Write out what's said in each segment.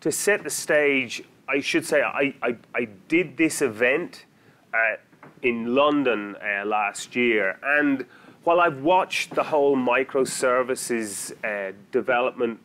to set the stage, I should say I, I, I did this event uh, in London uh, last year, and while I've watched the whole microservices uh, development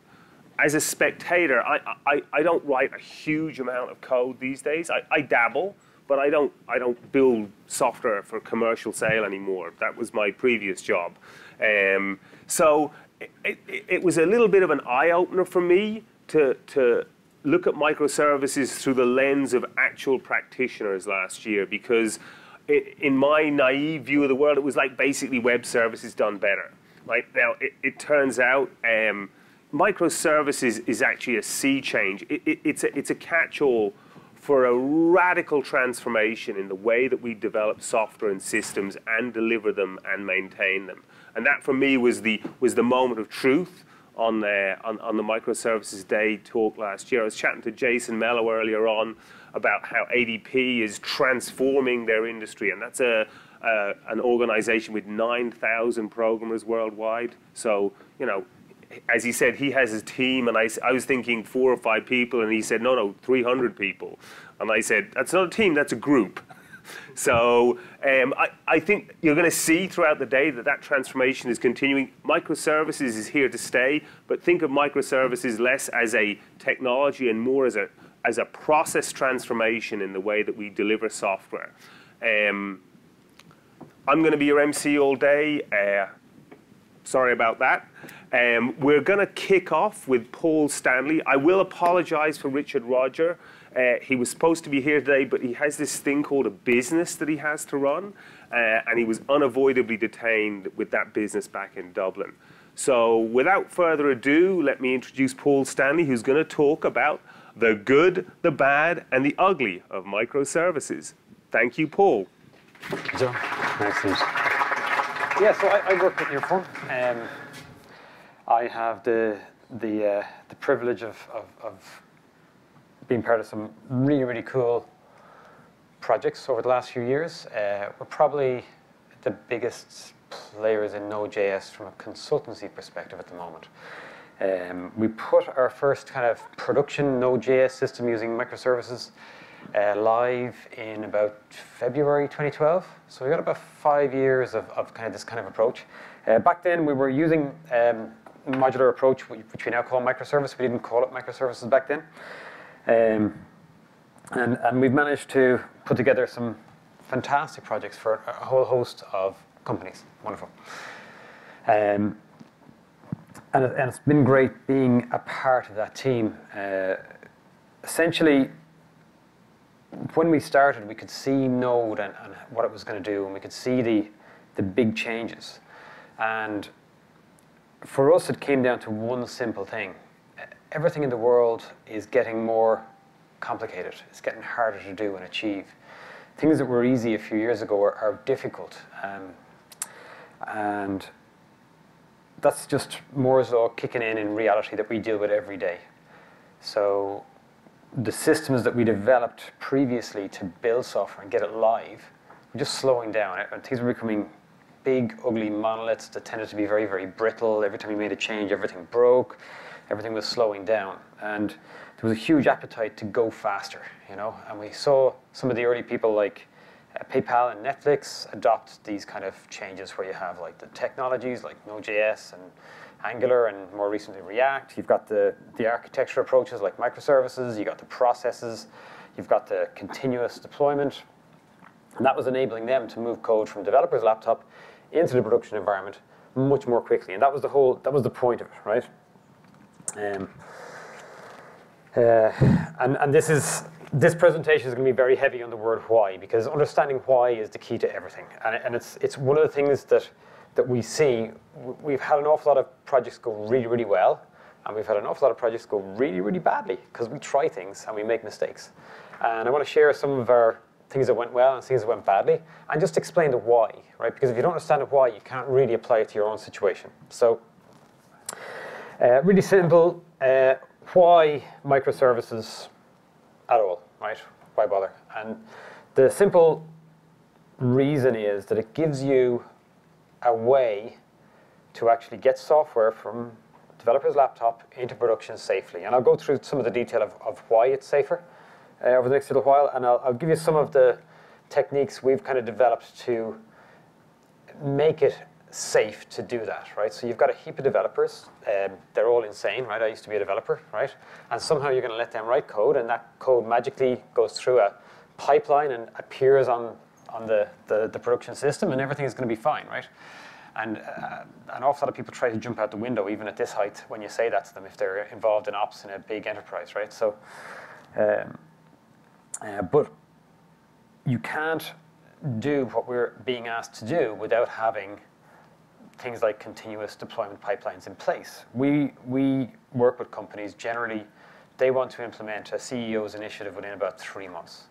as a spectator, I, I, I don't write a huge amount of code these days. I, I dabble, but I don't, I don't build software for commercial sale anymore. That was my previous job. Um, so it, it, it was a little bit of an eye opener for me to, to look at microservices through the lens of actual practitioners last year because it, in my naive view of the world, it was like basically web services done better. Right now, it, it turns out um, microservices is actually a sea change. it's a, it's a catch-all for a radical transformation in the way that we develop software and systems and deliver them and maintain them. And that for me was the, was the moment of truth on the, on, on the Microservices Day talk last year. I was chatting to Jason Mello earlier on about how ADP is transforming their industry, and that's a, uh, an organization with 9,000 programmers worldwide. So, you know, as he said, he has his team, and I, I was thinking four or five people, and he said, no, no, 300 people. And I said, that's not a team, that's a group. So um, I, I, think you're going to see throughout the day that that transformation is continuing. Microservices is here to stay, but think of microservices less as a technology and more as a, as a process transformation in the way that we deliver software. Um, I'm going to be your MC all day. Uh, sorry about that. Um, we're going to kick off with Paul Stanley. I will apologize for Richard Rodger. Uh, he was supposed to be here today, but he has this thing called a business that he has to run, uh, and he was unavoidably detained with that business back in Dublin. So, without further ado, let me introduce Paul Stanley, who's going to talk about the good, the bad, and the ugly of microservices. Thank you, Paul. John, excellent. Yeah, so I, I work with nearForm. Um, I have the the uh, the privilege of, of, of, being part of some really really cool projects over the last few years. Uh, we're probably the biggest players in Node.js from a consultancy perspective at the moment. Um, we put our first kind of production Node.js system using microservices uh, live in about February 2012. So we got about five years of, of kind of this kind of approach. Uh, back then we were using um, modular approach, which we now call microservice. We didn't call it microservices back then. Um, and, and we've managed to put together some fantastic projects for a whole host of companies. Wonderful. Um, and, it, it's been great being a part of that team. Uh, essentially, when we started, we could see Node and, and what it was going to do, and we could see the, the big changes. And for us, it came down to one simple thing. Everything in the world is getting more complicated. It's getting harder to do and achieve. Things that were easy a few years ago are, are difficult. Um, and that's just Moore's law kicking in in reality that we deal with every day. So the systems that we developed previously to build software and get it live were just slowing down. And things were becoming big, ugly monoliths that tended to be very, very brittle. Every time you made a change, everything broke. Everything was slowing down. And there was a huge appetite to go faster, you know. And we saw some of the early people like uh, PayPal and Netflix adopt these kind of changes where you have like the technologies like Node.js and Angular and more recently React. You've got the, the architecture approaches like microservices. You've got the processes. You've got the continuous deployment. And that was enabling them to move code from developer's laptop into the production environment much more quickly. And that was the whole, that was the point of it, right? Um, uh, and, and this is, this presentation is going to be very heavy on the word why, because understanding why is the key to everything. And, and it's, it's one of the things that, that we see. We've had an awful lot of projects go really, really well, and we've had an awful lot of projects go really, really badly, because we try things and we make mistakes. And I want to share some of our things that went well and things that went badly, and just explain the why, right? Because if you don't understand the why, you can't really apply it to your own situation. So, uh, really simple, uh, why microservices at all, right? Why bother? And the simple reason is that it gives you a way to actually get software from developer's laptop into production safely. And I'll go through some of the detail of, of why it's safer uh, over the next little while, and I'll, I'll give you some of the techniques we've kind of developed to make it safe to do that, right? So you've got a heap of developers. Um, they're all insane, right? I used to be a developer, right? And somehow you're going to let them write code, and that code magically goes through a pipeline and appears on, on the, the, the production system, and everything is going to be fine, right? And uh, an awful lot of people try to jump out the window, even at this height, when you say that to them, if they're involved in ops in a big enterprise, right? So, um, uh, but you can't do what we're being asked to do without having things like continuous deployment pipelines in place. We, we work with companies, generally, they want to implement a CEO's initiative within about three months.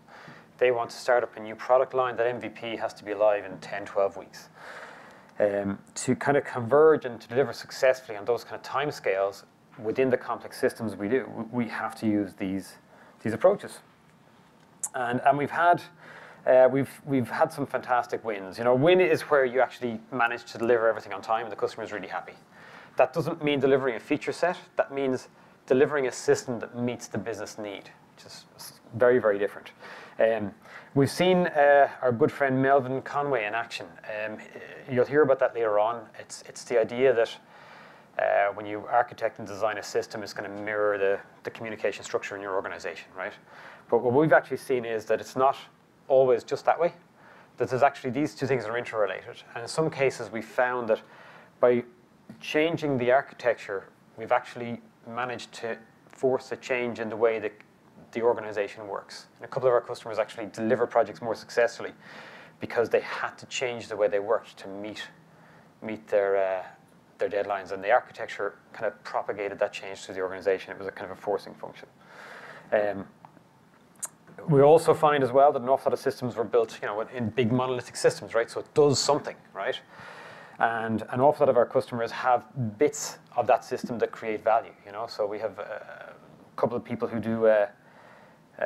They want to start up a new product line, that MVP has to be live in 10, 12 weeks. Um, to kind of converge and to deliver successfully on those kind of timescales within the complex systems we do, we have to use these, these approaches. And, and we've had uh, we've, we've had some fantastic wins. You know, win is where you actually manage to deliver everything on time and the customer is really happy. That doesn't mean delivering a feature set. That means delivering a system that meets the business need, which is very, very different. Um, we've seen uh, our good friend Melvin Conway in action. Um, you'll hear about that later on. It's, it's the idea that uh, when you architect and design a system, it's going to mirror the, the communication structure in your organization, right? But what we've actually seen is that it's not always just that way. That there's actually these two things are interrelated. And in some cases, we found that by changing the architecture, we've actually managed to force a change in the way that the organization works. And a couple of our customers actually deliver projects more successfully because they had to change the way they worked to meet meet their uh, their deadlines. And the architecture kind of propagated that change through the organization. It was a kind of a forcing function. Um, we also find as well that an awful lot of systems were built, you know, in big monolithic systems, right? So it does something, right? And an awful lot of our customers have bits of that system that create value, you know. So we have a couple of people who do uh, uh,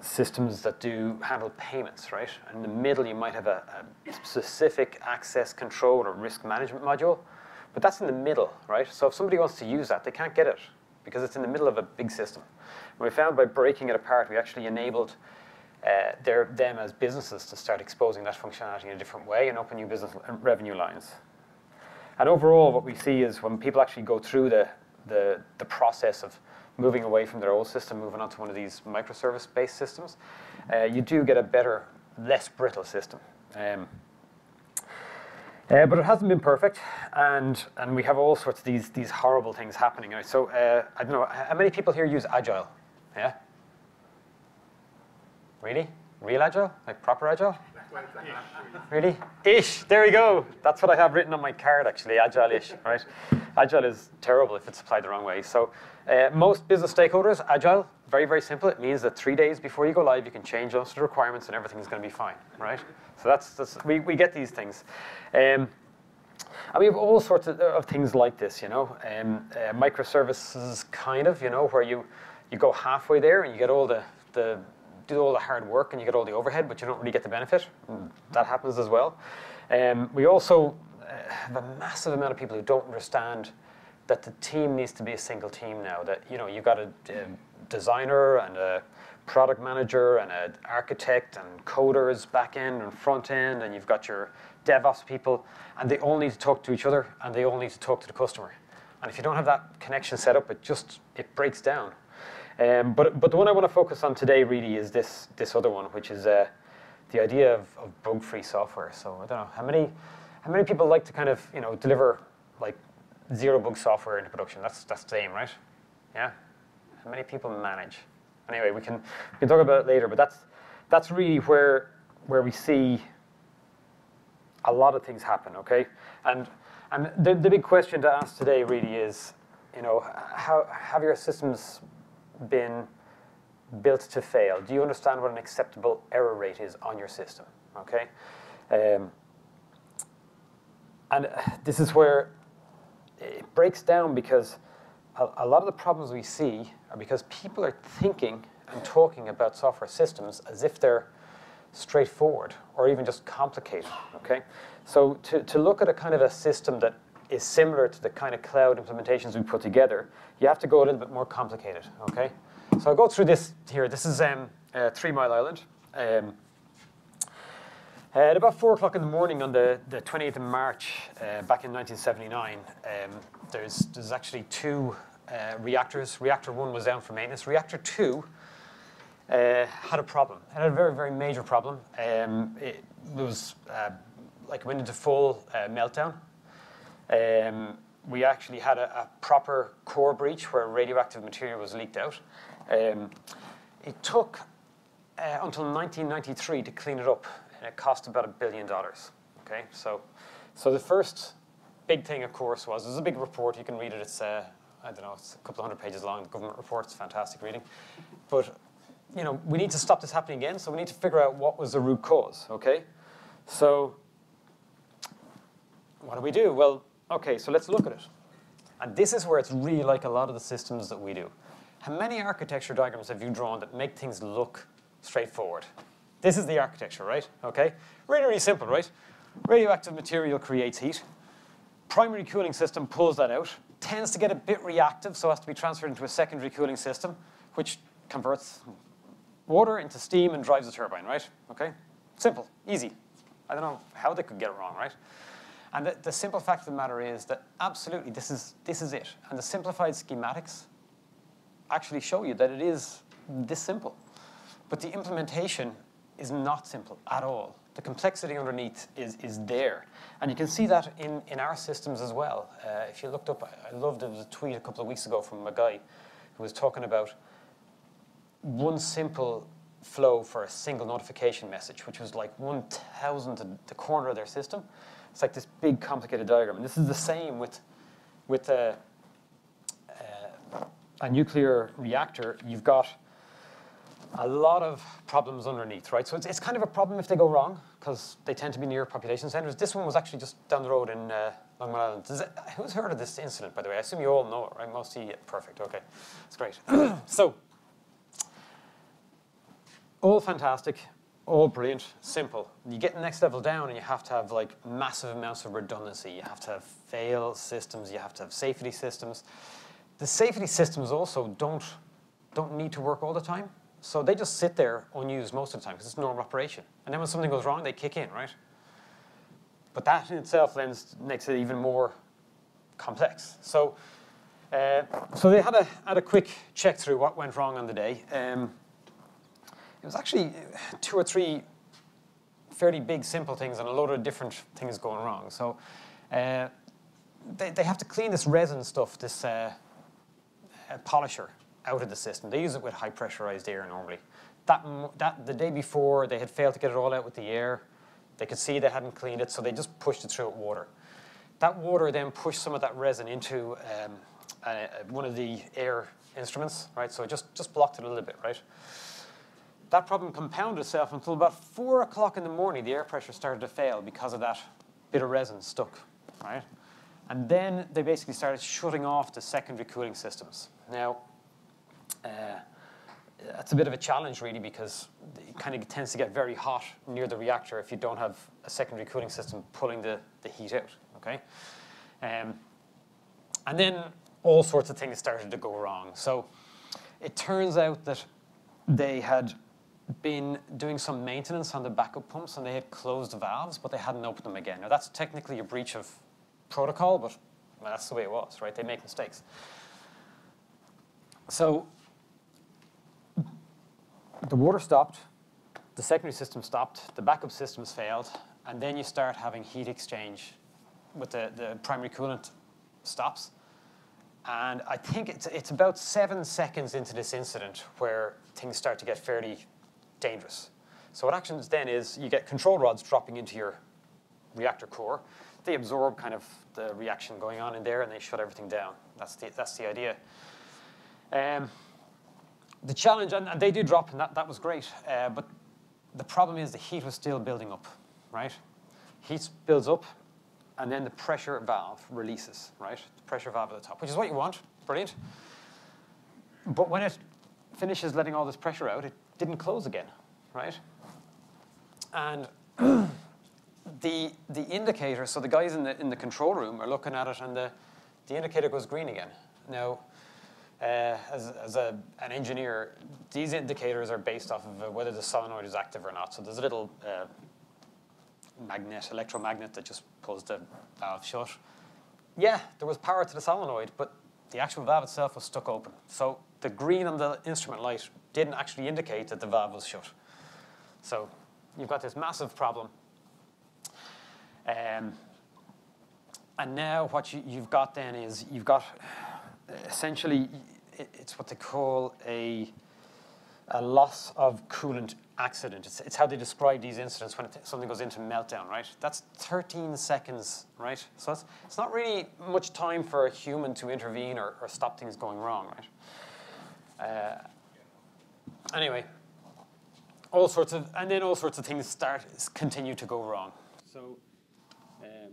systems that do handle payments, right? In the middle, you might have a, a specific access control or risk management module, but that's in the middle, right? So if somebody wants to use that, they can't get it because it's in the middle of a big system. And we found by breaking it apart, we actually enabled uh, their, them as businesses to start exposing that functionality in a different way and open new business revenue lines. And overall, what we see is when people actually go through the, the, the process of moving away from their old system, moving on to one of these microservice-based systems, uh, you do get a better, less brittle system. Um, uh, but it hasn't been perfect, and and we have all sorts of these these horrible things happening. So uh, I don't know how many people here use Agile. Yeah? Really? Real agile? Like proper agile? Really? Ish. There we go. That's what I have written on my card, actually. Agile-ish, right? Agile is terrible if it's applied the wrong way. So uh, most business stakeholders, agile, very, very simple. It means that three days before you go live, you can change those the requirements and everything's going to be fine, right? So that's, that's we, we get these things. Um, and we have all sorts of, of things like this, you know. Um, uh, microservices, kind of, you know, where you you go halfway there and you get all the, the do all the hard work and you get all the overhead, but you don't really get the benefit. That happens as well. Um, we also uh, have a massive amount of people who don't understand that the team needs to be a single team now. That you know you've got a, a designer and a product manager and an architect and coders back end and front end, and you've got your DevOps people, and they all need to talk to each other and they all need to talk to the customer. And if you don't have that connection set up, it just it breaks down. Um, but, but the one I want to focus on today really is this, this other one, which is uh, the idea of, of bug-free software. So I don't know, how many, how many people like to kind of, you know, deliver like zero bug software into production? That's, that's the aim, right? Yeah? How many people manage? Anyway, we can, we can talk about it later, but that's, that's really where, where we see a lot of things happen, okay? And, and the, the big question to ask today really is, you know, how have your systems been built to fail? Do you understand what an acceptable error rate is on your system? Okay, um, and this is where it breaks down because a, a, lot of the problems we see are because people are thinking and talking about software systems as if they're straightforward or even just complicated. Okay, so to, to look at a kind of a system that is similar to the kind of cloud implementations we put together, you have to go a little bit more complicated, okay? So I'll go through this here. This is um, uh, Three Mile Island. Um, at about 4 o'clock in the morning on the, the 28th of March, uh, back in 1979, um, there's, there's actually two uh, reactors. Reactor 1 was down for maintenance. Reactor 2 uh, had a problem. It had a very, very major problem. Um, it was uh, like went into full uh, meltdown. Um, we actually had a, a, proper core breach where radioactive material was leaked out. Um, it took uh, until 1993 to clean it up and it cost about a billion dollars. Okay, so, so the first big thing, of course, was there's a big report. You can read it. It's uh, I don't know, it's a couple of hundred pages long. The government report's fantastic reading, but you know we need to stop this happening again. So we need to figure out what was the root cause. Okay, so what do we do? Well, okay, so let's look at it. And this is where it's really like a lot of the systems that we do. How many architecture diagrams have you drawn that make things look straightforward? This is the architecture, right? Okay? Really, really simple, right? Radioactive material creates heat. Primary cooling system pulls that out, tends to get a bit reactive, so has to be transferred into a secondary cooling system, which converts water into steam and drives a turbine, right? Okay? Simple, easy. I don't know how they could get it wrong, right? And the, the simple fact of the matter is that absolutely this is, this is it. And the simplified schematics actually show you that it is this simple. But the implementation is not simple at all. The complexity underneath is, is there. And you can see that in, in our systems as well. Uh, if you looked up, I loved there was a tweet a couple of weeks ago from a guy who was talking about one simple flow for a single notification message, which was like one thousandth the corner of their system. It's like this big complicated diagram. And this is the same with, with a, a, a nuclear reactor. You've got a lot of problems underneath, right? So it's, it's kind of a problem if they go wrong, because they tend to be near population centers. This one was actually just down the road in uh, Long Island. It, who's heard of this incident, by the way? I assume you all know it, right? Most of you, perfect, okay. That's great. so, all fantastic, all brilliant, simple. You get the next level down and you have to have like massive amounts of redundancy. You have to have fail systems, you have to have safety systems. The safety systems also don't, don't need to work all the time. So they just sit there unused most of the time because it's normal operation. And then when something goes wrong, they kick in, right? But that in itself then makes it even more complex. So, uh, so they had a, had a quick check through what went wrong on the day. Um, it was actually two or three fairly big, simple things and a lot of different things going wrong. So uh, they, they have to clean this resin stuff, this uh, polisher, out of the system. They use it with high pressurized air normally. That, that, the day before, they had failed to get it all out with the air. They could see they hadn't cleaned it, so they just pushed it through with water. That water then pushed some of that resin into um, uh, one of the air instruments, right? So it just, just blocked it a little bit, right? That problem compounded itself until about four o'clock in the morning, the air pressure started to fail because of that bit of resin stuck, right? And then they basically started shutting off the secondary cooling systems. Now, uh, that's a bit of a challenge really because it kind of tends to get very hot near the reactor if you don't have a secondary cooling system pulling the, the heat out, okay? Um, and then all sorts of things started to go wrong. So it turns out that they had been doing some maintenance on the backup pumps and they had closed valves, but they hadn't opened them again. Now that's technically a breach of protocol, but that's the way it was, right? They make mistakes. So the water stopped, the secondary system stopped, the backup systems failed, and then you start having heat exchange with the, the primary coolant stops. And I think it's, it's about seven seconds into this incident where things start to get fairly dangerous. So what happens then is you get control rods dropping into your reactor core. They absorb kind of the reaction going on in there and they shut everything down. That's the, that's the idea. Um, the challenge, and, and, they do drop, and that, that was great. Uh, but the problem is the heat was still building up, right? Heat builds up, and then the pressure valve releases, right? The pressure valve at the top, which is what you want, brilliant. But when it finishes letting all this pressure out, it didn't close again, right? And the, the indicator, so the guys in the, in the control room are looking at it and the, the indicator goes green again. Now, uh, as, as a, an engineer, these indicators are based off of whether the solenoid is active or not. So there's a little uh, magnet, electromagnet that just pulls the valve shut. Yeah, there was power to the solenoid, but the actual valve itself was stuck open. So the green on the instrument light didn't actually indicate that the valve was shut. So you've got this massive problem. Um, and now what you, have got then is you've got essentially, it's what they call a, a loss of coolant accident. It's, it's how they describe these incidents when it, something goes into meltdown, right? That's 13 seconds, right? So it's, it's not really much time for a human to intervene or, or stop things going wrong, right? Uh, anyway, all sorts of, and then all sorts of things start, continue to go wrong. So, um,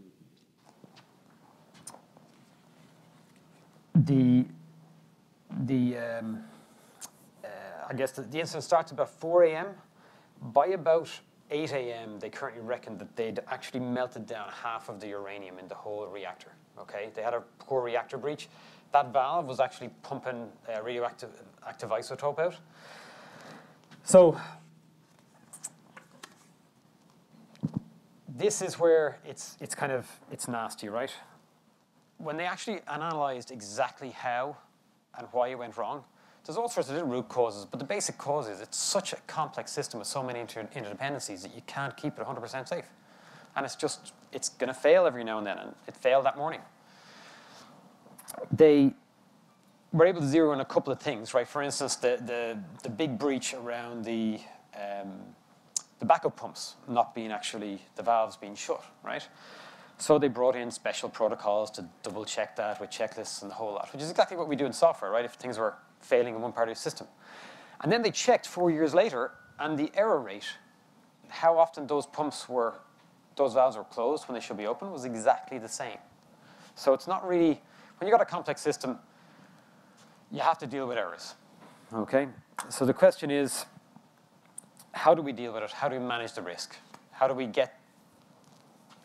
the, the, um, uh, I guess the, the incident starts about 4 a.m. By about 8 a.m., they currently reckon that they'd actually melted down half of the uranium in the whole reactor. Okay, they had a poor reactor breach. That valve was actually pumping uh, radioactive active isotope out. So this is where it's, it's kind of, it's nasty, right? When they actually analyzed exactly how and why it went wrong, there's all sorts of little root causes, but the basic cause is it's such a complex system with so many inter interdependencies that you can't keep it 100% safe. And it's just, it's going to fail every now and then, and it failed that morning. They were able to zero in a couple of things, right? For instance, the, the, the big breach around the, um, the backup pumps not being actually, the valves being shut, right? So they brought in special protocols to double check that with checklists and the whole lot, which is exactly what we do in software, right? If things were failing in one part of the system. And then they checked four years later, and the error rate, how often those pumps were, those valves were closed when they should be open, was exactly the same. So it's not really, when you've got a complex system, you have to deal with errors. Okay? So the question is, how do we deal with it? How do we manage the risk? How do we get,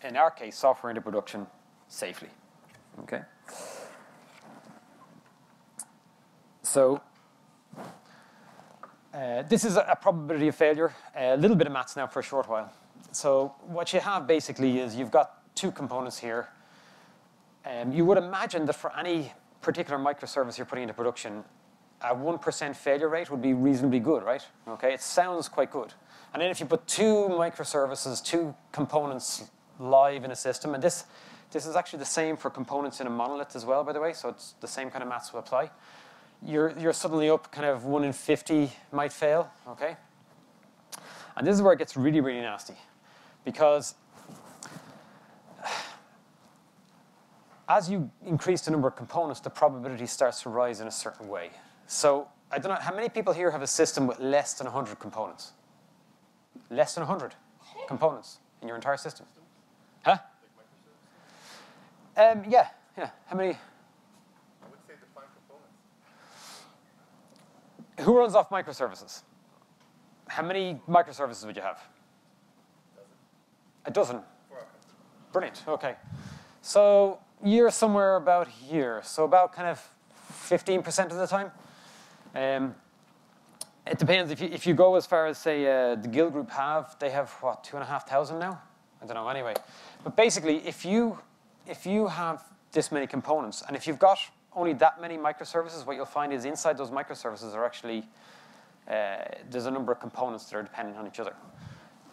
in our case, software into production safely? Okay? So uh, this is a probability of failure. A little bit of maths now for a short while. So what you have basically is you've got two components here. Um, you would imagine that for any particular microservice you're putting into production, a 1% failure rate would be reasonably good, right? Okay, it sounds quite good. And then if you put two microservices, two components live in a system, and this, this is actually the same for components in a monolith as well, by the way, so it's the same kind of maths will apply you're, you're suddenly up kind of 1 in 50 might fail, okay? And this is where it gets really, really nasty. Because as you increase the number of components, the probability starts to rise in a certain way. So I don't know, how many people here have a system with less than 100 components? Less than 100 components in your entire system? Huh? Um, yeah, yeah. How many? Who runs off microservices? How many microservices would you have? A dozen. Brilliant. Okay. So you're somewhere about here. So about kind of 15% of the time. Um, it depends. If you, if you go as far as, say, uh, the Gilt Groupe have, they have, what, 2,500 now? I don't know, anyway. But basically, if you, if you have this many components, and if you've got only that many microservices, what you'll find is inside those microservices are actually, uh, there's a number of components that are dependent on each other.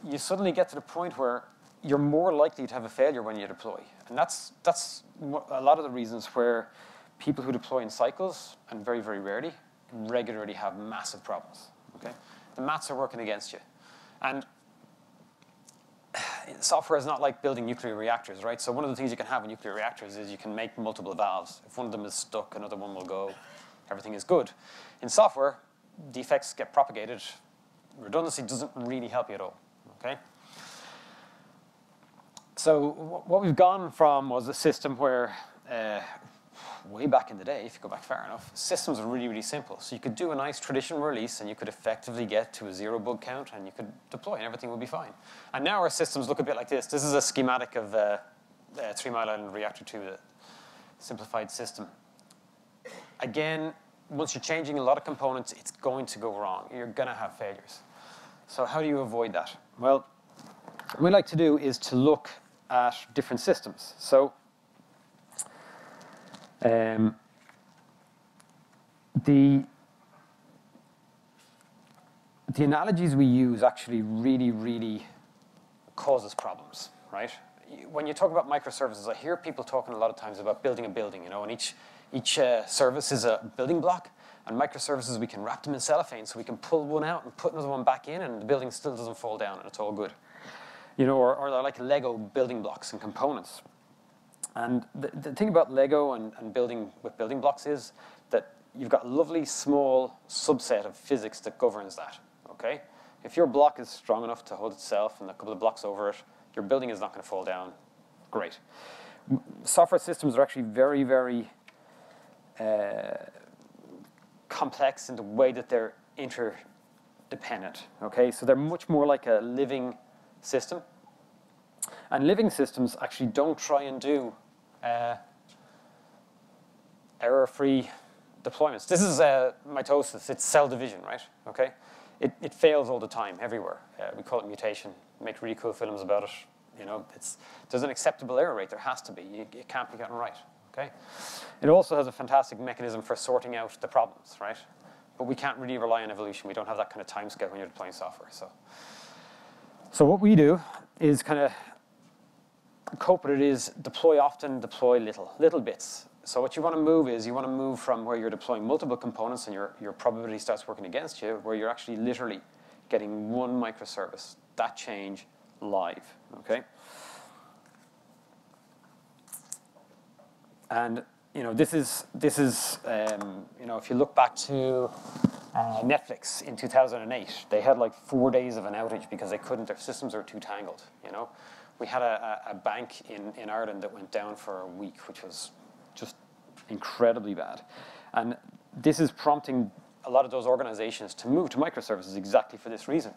You suddenly get to the point where you're more likely to have a failure when you deploy. And that's, that's a lot of the reasons where people who deploy in cycles, and very, very rarely, regularly have massive problems. Okay? The maths are working against you. And software is not like building nuclear reactors, right? So one of the things you can have in nuclear reactors is you can make multiple valves. If one of them is stuck, another one will go. Everything is good. In software, defects get propagated. Redundancy doesn't really help you at all, okay? So what we've gone from was a system where uh, way back in the day, if you go back far enough, systems were really, really simple. So you could do a nice traditional release and you could effectively get to a zero bug count and you could deploy and everything would be fine. And now our systems look a bit like this. This is a schematic of uh, uh, Three Mile Island Reactor 2, the simplified system. Again, once you're changing a lot of components, it's going to go wrong. You're going to have failures. So how do you avoid that? Well, what we like to do is to look at different systems. So um, the the analogies we use actually really, really causes problems, right? When you talk about microservices, I hear people talking a lot of times about building a building, you know, and each each uh, service is a building block, and microservices we can wrap them in cellophane so we can pull one out and put another one back in, and the building still doesn't fall down, and it's all good, you know, or, or they're like Lego building blocks and components. And the, the thing about Lego and, and building with building blocks is that you've got a lovely small subset of physics that governs that, okay? If your block is strong enough to hold itself and a couple of blocks over it, your building is not going to fall down. Great. Software systems are actually very, very uh, complex in the way that they're interdependent, okay? So they're much more like a living system. And living systems actually don't try and do uh, error-free deployments. This is uh, mitosis, it's cell division, right? Okay, it, it fails all the time, everywhere. Uh, we call it mutation, make really cool films about it. You know, it's, there's an acceptable error rate, there has to be. You, it can't be gotten right, okay? It also has a fantastic mechanism for sorting out the problems, right? But we can't really rely on evolution. We don't have that kind of time scale when you're deploying software, so. So what we do is kind of it is deploy often, deploy little, little bits. So what you want to move is you want to move from where you're deploying multiple components and your, your probability starts working against you, where you're actually literally getting one microservice, that change live, okay? And you know, this is, this is um, you know, if you look back to uh, Netflix in 2008, they had like four days of an outage because they couldn't, their systems were too tangled, you know? We had a, a, bank in, in Ireland that went down for a week, which was just incredibly bad. And this is prompting a lot of those organizations to move to microservices exactly for this reason,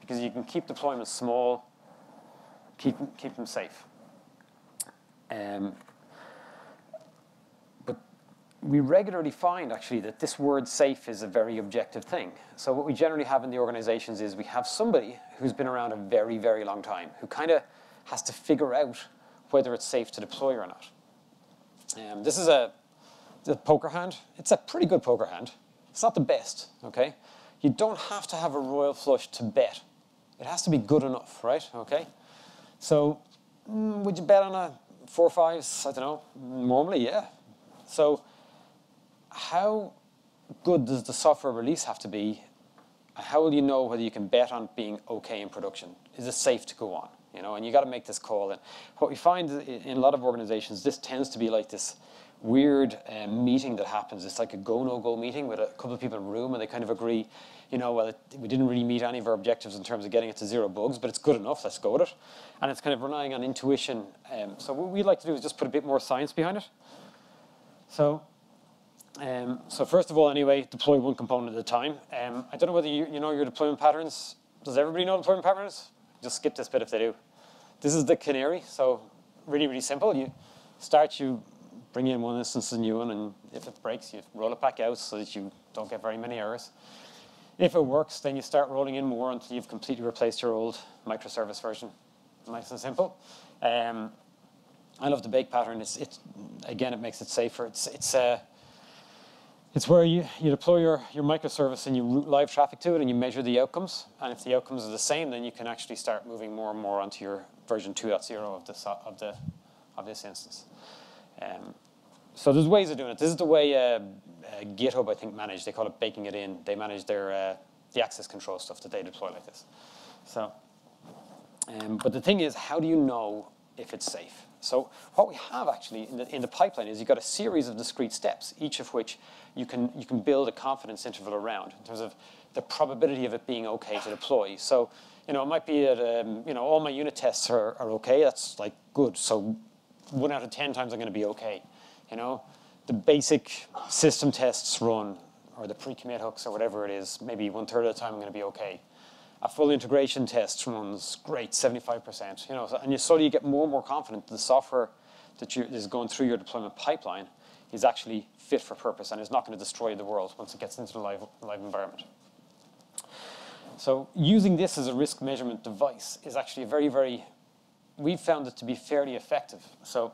because you can keep deployments small, keep, keep them safe. Um, but we regularly find actually that this word safe is a very objective thing. So what we generally have in the organizations is we have somebody who's been around a very, very long time, who kind of has to figure out whether it's safe to deploy or not. Um, this is a, a poker hand. It's a pretty good poker hand. It's not the best, okay? You don't have to have a royal flush to bet. It has to be good enough, right? Okay? So, mm, would you bet on a four fives? I don't know. Normally, yeah. So, how good does the software release have to be? How will you know whether you can bet on being okay in production? Is it safe to go on? You know, and you got to make this call. And what we find in a lot of organizations, this tends to be like this weird um, meeting that happens. It's like a go no go meeting with a couple of people in a room, and they kind of agree, you know, well, it, we didn't really meet any of our objectives in terms of getting it to zero bugs, but it's good enough. Let's go with it. And it's kind of relying on intuition. Um, so what we like to do is just put a bit more science behind it. So. Um, so first of all, anyway, deploy one component at a time. Um, I don't know whether you, you know your deployment patterns. Does everybody know deployment patterns? Just skip this bit if they do. This is the canary, so really, really simple. You start, you bring in one instance, a new one, and if it breaks, you roll it back out so that you don't get very many errors. If it works, then you start rolling in more until you've completely replaced your old microservice version. Nice and simple. Um, I love the bake pattern. It's, it's again, it makes it safer. It's, it's uh, it's where you, you deploy your, your microservice and you route live traffic to it and you measure the outcomes. And if the outcomes are the same, then you can actually start moving more and more onto your version 2.0 of this, of, the, of this instance. Um, so there's ways of doing it. This is the way uh, uh, GitHub, I think, manage. They call it baking it in. They manage their uh, the access control stuff that they deploy like this. So, um, but the thing is, how do you know if it's safe? So what we have actually in the, in the pipeline is you've got a series of discrete steps, each of which you can, you can build a confidence interval around in terms of the probability of it being okay to deploy. So, you know, it might be that, um, you know, all my unit tests are, are okay. That's like good. So one out of 10 times I'm going to be okay. You know, the basic system tests run, or the pre-commit hooks or whatever it is, maybe one third of the time I'm going to be okay. A full integration test runs great, 75%. You know, and you slowly get more and more confident that the software that you, is going through your deployment pipeline is actually fit for purpose and is not going to destroy the world once it gets into the live, live environment. So using this as a risk measurement device is actually a very, very, we've found it to be fairly effective. So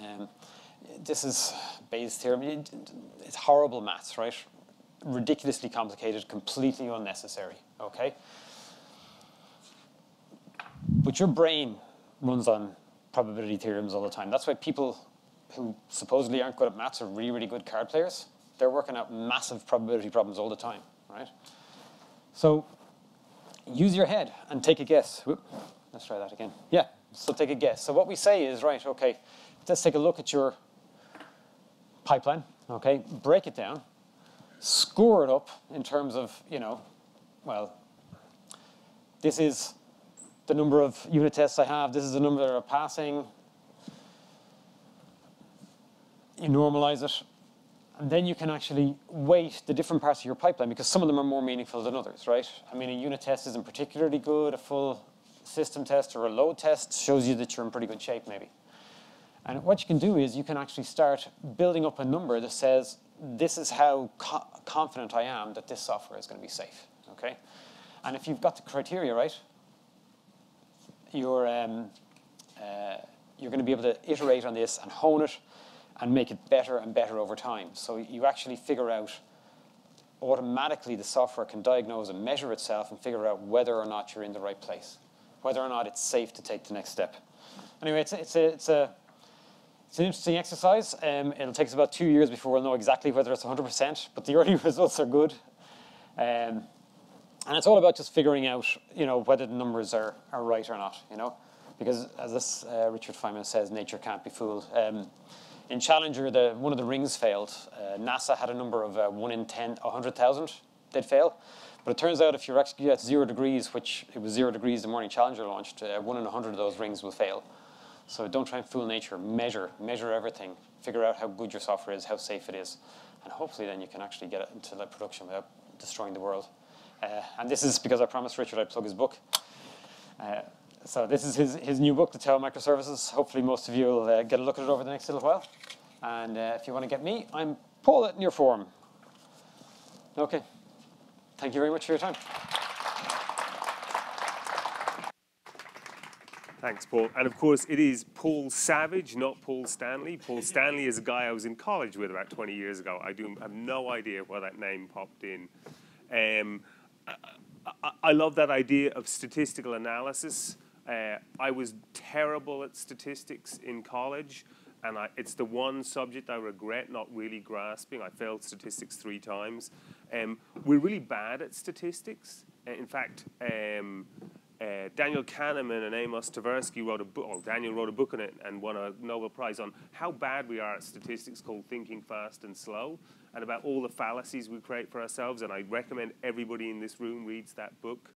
um, this is Bayes' theorem. It's horrible maths, right? Ridiculously complicated, completely unnecessary, okay? But your brain runs on probability theorems all the time. That's why people who supposedly aren't good at maths are really, really good card players. They're working out massive probability problems all the time, right? So use your head and take a guess. Whoop, let's try that again. Yeah, so take a guess. So what we say is, right, okay, let's take a look at your pipeline, okay, break it down, score it up in terms of, you know, well, this is the number of unit tests I have, this is the number that are passing. You normalize it, and then you can actually weight the different parts of your pipeline because some of them are more meaningful than others, right? I mean, a unit test isn't particularly good, a full system test or a load test shows you that you're in pretty good shape maybe. And what you can do is you can actually start building up a number that says, this is how co confident I am that this software is going to be safe, okay? And if you've got the criteria right, you're, um, uh, you're going to be able to iterate on this and hone it and make it better and better over time. So you actually figure out automatically the software can diagnose and measure itself and figure out whether or not you're in the right place, whether or not it's safe to take the next step. Anyway, it's a, it's a, it's a it's an interesting exercise. Um, it'll take us about two years before we'll know exactly whether it's 100%, but the early results are good. Um, and it's all about just figuring out, you know, whether the numbers are, are right or not, you know, because as this uh, Richard Feynman says, nature can't be fooled. Um, in Challenger, the, one of the rings failed. Uh, NASA had a number of uh, 1 in 10, 100,000 they'd fail. But it turns out if you're actually at zero degrees, which it was zero degrees the morning Challenger launched, uh, 1 in 100 of those rings will fail. So don't try and fool nature. Measure, measure everything. Figure out how good your software is, how safe it is. And hopefully then you can actually get it into the production without destroying the world. Uh, and this is because I promised Richard I'd plug his book. Uh, so this is his, his new book, The Tao Microservices. Hopefully most of you will uh, get a look at it over the next little while. And uh, if you want to get me, I'm Paul at Nearform. Okay. Thank you very much for your time. Thanks, Paul. And of course, it is Paul Savage, not Paul Stanley. Paul Stanley is a guy I was in college with about 20 years ago. I do have no idea where that name popped in. Um, I, I, love that idea of statistical analysis. Uh, I was terrible at statistics in college, and I, it's the one subject I regret not really grasping. I failed statistics three times. Um, we're really bad at statistics. In fact, um, uh, Daniel Kahneman and Amos Tversky wrote a book, Daniel wrote a book on it and won a Nobel Prize on how bad we are at statistics called Thinking Fast and Slow and about all the fallacies we create for ourselves. And I recommend everybody in this room reads that book.